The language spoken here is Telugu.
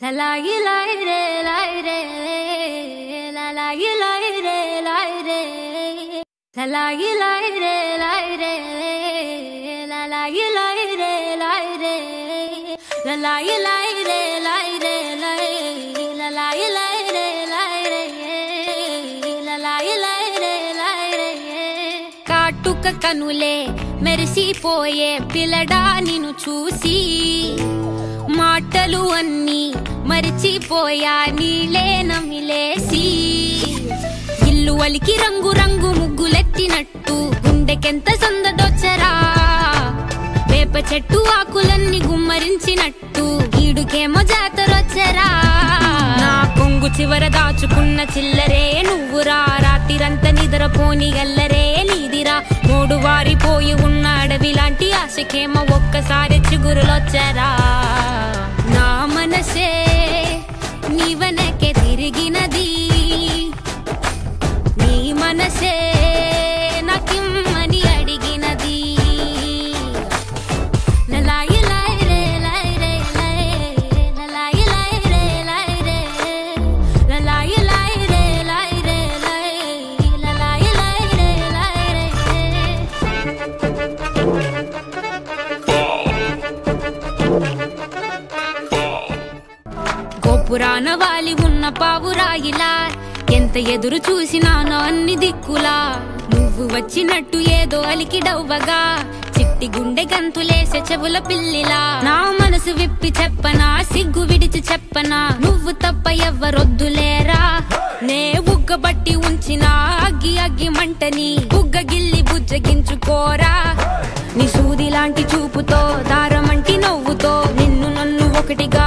లాగి లాయి రే లాయి రే లాగి లాయి రే లాయి రే లాగి లాయి రే లాయి రే లాగి లాయి రే లాయి రే లాయి లాయి రే లాయి రే లాయి లాయి రే లాయి రే లలాగి లాయి రే లాయి రే కాటుక కనులే మెరిసిపోయే పిల్లడా నిన్ను చూసి మాటలు అన్ని మరిచిపోయా నీలే నమిలేసి ఇల్లు వలికి రంగు రంగు ముగ్గులెత్తినట్టు గుండెకెంత సందడొచ్చరా వేప చెట్టు ఆకులన్నీ గుమ్మరించినట్టు ఈడుకేమో జాతరొచ్చరా. నా కొంగు చివర దాచుకున్న చిల్లరే నువ్వురా. రాత్రిరంతా నిద్రపోని గల్లరే నీదిరా. మూడు వారిపోయి ఉన్న అడవి లాంటి ఆశకేమో ఒక్కసారి చిగురులొచ్చరా. నీవనకే తిరిగినది. నీ మనసే పురాణ వాలి ఉన్న పావురాయిలా ఎంత ఎదురు చూసినానో అన్ని దిక్కులా. నువ్వు వచ్చినట్టు ఏదో అలికి డవ్వగా. చిట్టి గుండె గంతులేసే చెవుల పిల్లిలా. నా మనసు విప్పి చెప్పనా సిగ్గు విడిచి చెప్పనా. నువ్వు తప్ప ఎవ్వరొద్దులేరా నే ఉగ్గబట్టి ఉంచిన అగ్గి అగ్గి మంటని బుగ్గ గిల్లి బుజ్జగించుకోరా. నీ సూది లాంటి చూపుతో దారమంటి నవ్వుతో నిన్ను నన్ను ఒకటిగా